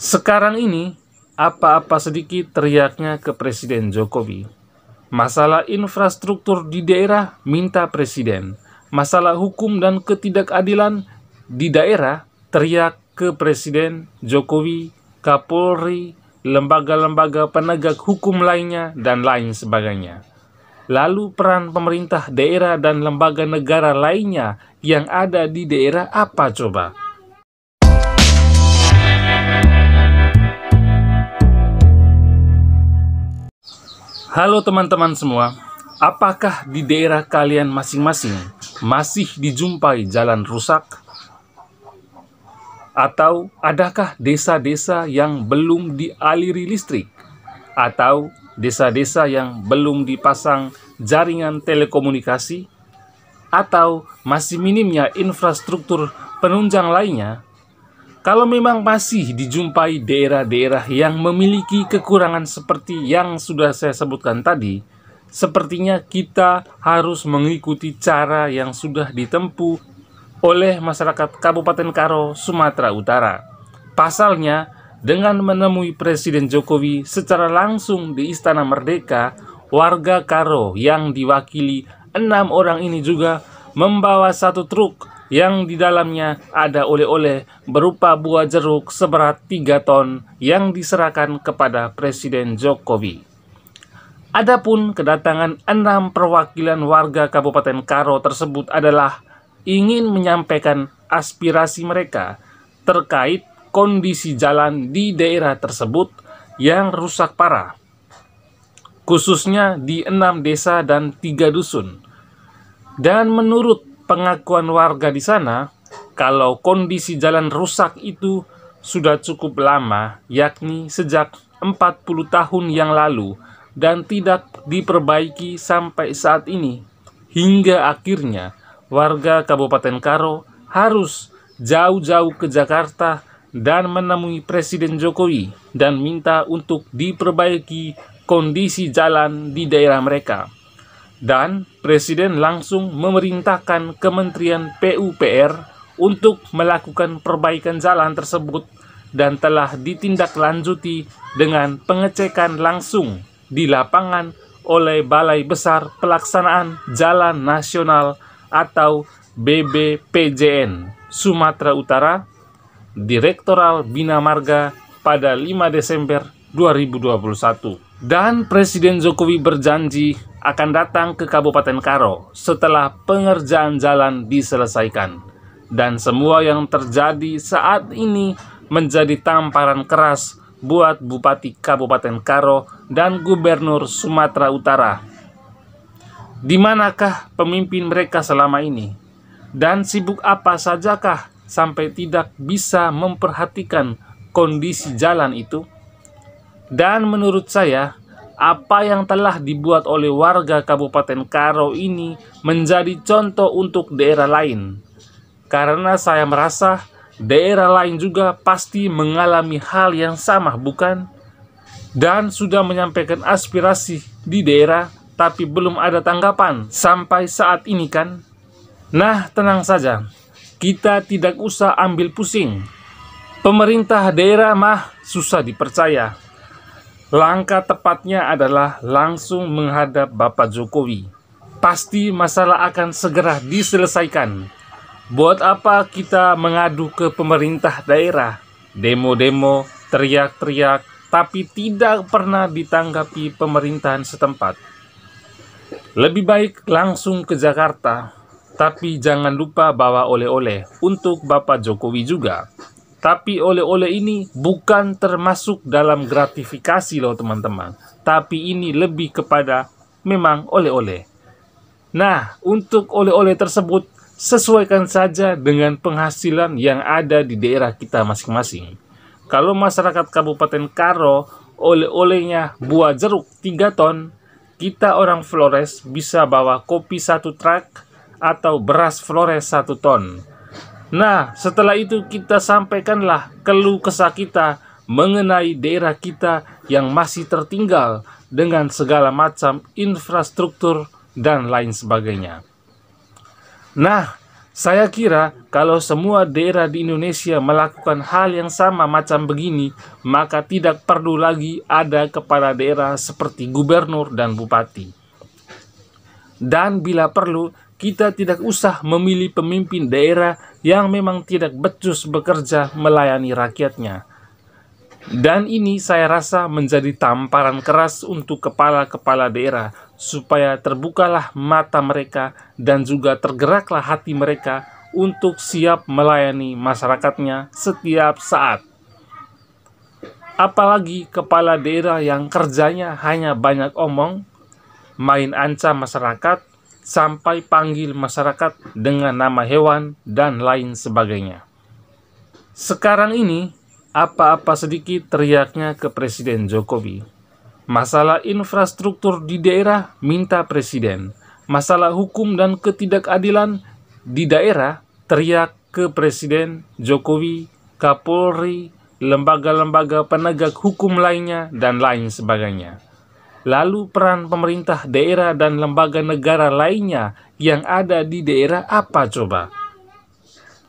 Sekarang ini, apa-apa sedikit teriaknya ke Presiden Jokowi. Masalah infrastruktur di daerah minta presiden. Masalah hukum dan ketidakadilan di daerah teriak ke Presiden Jokowi, Kapolri, lembaga-lembaga penegak hukum lainnya, dan lain sebagainya. Lalu peran pemerintah daerah dan lembaga negara lainnya yang ada di daerah apa coba? Halo teman-teman semua, apakah di daerah kalian masing-masing masih dijumpai jalan rusak? Atau adakah desa-desa yang belum dialiri listrik? Atau desa-desa yang belum dipasang jaringan telekomunikasi? Atau masih minimnya infrastruktur penunjang lainnya kalau memang masih dijumpai daerah-daerah yang memiliki kekurangan seperti yang sudah saya sebutkan tadi, sepertinya kita harus mengikuti cara yang sudah ditempuh oleh masyarakat Kabupaten Karo, Sumatera Utara. Pasalnya, dengan menemui Presiden Jokowi secara langsung di Istana Merdeka, warga Karo yang diwakili enam orang ini juga membawa satu truk yang di dalamnya ada oleh-oleh berupa buah jeruk seberat 3 ton yang diserahkan kepada Presiden Jokowi. Adapun kedatangan enam perwakilan warga Kabupaten Karo tersebut adalah ingin menyampaikan aspirasi mereka terkait kondisi jalan di daerah tersebut yang rusak parah, khususnya di enam desa dan tiga dusun. Dan menurut pengakuan warga di sana kalau kondisi jalan rusak itu sudah cukup lama, yakni sejak 40 tahun yang lalu dan tidak diperbaiki sampai saat ini. Hingga akhirnya warga Kabupaten Karo harus jauh-jauh ke Jakarta dan menemui Presiden Jokowi dan minta untuk diperbaiki kondisi jalan di daerah mereka dan Presiden langsung memerintahkan Kementerian PUPR untuk melakukan perbaikan jalan tersebut dan telah ditindaklanjuti dengan pengecekan langsung di lapangan oleh Balai Besar Pelaksanaan Jalan Nasional atau BBPJN Sumatera Utara Direktoral Bina Marga pada 5 Desember 2021. Dan Presiden Jokowi berjanji akan datang ke Kabupaten Karo setelah pengerjaan jalan diselesaikan. Dan semua yang terjadi saat ini menjadi tamparan keras buat Bupati Kabupaten Karo dan Gubernur Sumatera Utara. Di manakah pemimpin mereka selama ini? Dan sibuk apa sajakah sampai tidak bisa memperhatikan kondisi jalan itu? Dan menurut saya, apa yang telah dibuat oleh warga Kabupaten Karo ini menjadi contoh untuk daerah lain. Karena saya merasa daerah lain juga pasti mengalami hal yang sama, bukan? Dan sudah menyampaikan aspirasi di daerah, tapi belum ada tanggapan sampai saat ini kan? Nah, tenang saja. Kita tidak usah ambil pusing. Pemerintah daerah mah susah dipercaya Langkah tepatnya adalah langsung menghadap Bapak Jokowi. Pasti masalah akan segera diselesaikan. Buat apa kita mengadu ke pemerintah daerah? Demo-demo, teriak-teriak, tapi tidak pernah ditanggapi pemerintahan setempat. Lebih baik langsung ke Jakarta, tapi jangan lupa bawa oleh-oleh untuk Bapak Jokowi juga. Tapi oleh-oleh ini bukan termasuk dalam gratifikasi loh teman-teman. Tapi ini lebih kepada memang oleh-oleh. Nah, untuk oleh-oleh tersebut sesuaikan saja dengan penghasilan yang ada di daerah kita masing-masing. Kalau masyarakat Kabupaten Karo oleh-olehnya buah jeruk 3 ton, kita orang Flores bisa bawa kopi satu truk atau beras Flores satu ton. Nah, setelah itu kita sampaikanlah keluh kesah kita mengenai daerah kita yang masih tertinggal dengan segala macam infrastruktur dan lain sebagainya. Nah, Saya kira kalau semua daerah di Indonesia melakukan hal yang sama macam begini, maka tidak perlu lagi ada kepala daerah seperti gubernur dan bupati. Dan bila perlu, kita tidak usah memilih pemimpin daerah yang memang tidak becus bekerja melayani rakyatnya. Dan ini saya rasa menjadi tamparan keras untuk kepala-kepala daerah supaya terbukalah mata mereka dan juga tergeraklah hati mereka untuk siap melayani masyarakatnya setiap saat. Apalagi kepala daerah yang kerjanya hanya banyak omong, main ancam masyarakat, sampai panggil masyarakat dengan nama hewan dan lain sebagainya. Sekarang ini, apa-apa sedikit teriaknya ke Presiden Jokowi. Masalah infrastruktur di daerah minta presiden. Masalah hukum dan ketidakadilan di daerah teriak ke Presiden Jokowi, Kapolri, lembaga-lembaga penegak hukum lainnya, dan lain sebagainya. Lalu peran pemerintah daerah dan lembaga negara lainnya yang ada di daerah apa coba?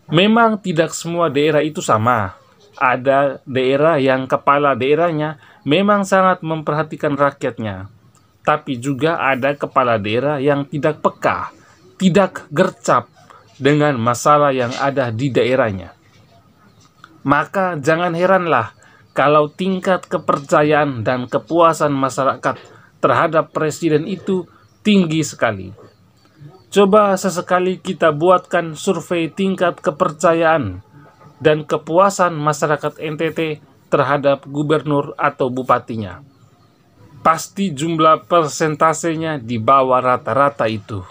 Memang tidak semua daerah itu sama. Ada daerah yang kepala daerahnya memang sangat memperhatikan rakyatnya. Tapi juga ada kepala daerah yang tidak peka, tidak gercap dengan masalah yang ada di daerahnya. Maka jangan heranlah kalau tingkat kepercayaan dan kepuasan masyarakat terhadap presiden itu tinggi sekali. Coba sesekali kita buatkan survei tingkat kepercayaan dan kepuasan masyarakat NTT terhadap gubernur atau bupatinya. Pasti jumlah persentasenya di bawah rata-rata itu.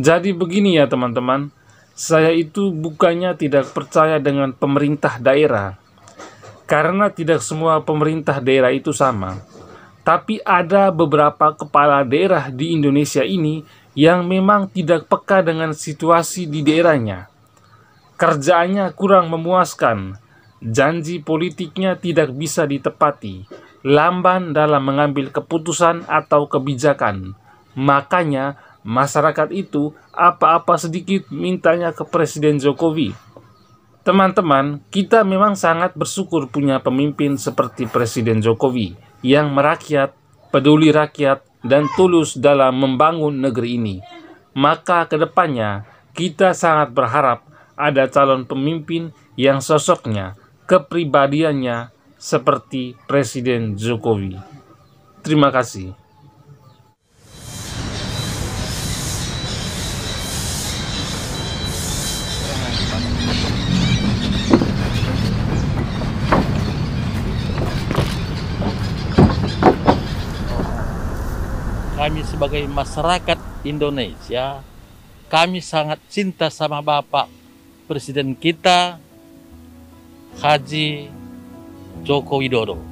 Jadi begini ya teman-teman, saya itu bukannya tidak percaya dengan pemerintah daerah, karena tidak semua pemerintah daerah itu sama. Tapi ada beberapa kepala daerah di Indonesia ini yang memang tidak peka dengan situasi di daerahnya. Kerjaannya kurang memuaskan, janji politiknya tidak bisa ditepati, lamban dalam mengambil keputusan atau kebijakan. Makanya masyarakat itu apa-apa sedikit mintanya ke Presiden Jokowi Teman-teman, kita memang sangat bersyukur punya pemimpin seperti Presiden Jokowi yang merakyat, peduli rakyat, dan tulus dalam membangun negeri ini. Maka ke depannya kita sangat berharap ada calon pemimpin yang sosoknya, kepribadiannya seperti Presiden Jokowi. Terima kasih. Kami sebagai masyarakat Indonesia, kami sangat cinta sama Bapak Presiden kita, Haji Joko Widodo.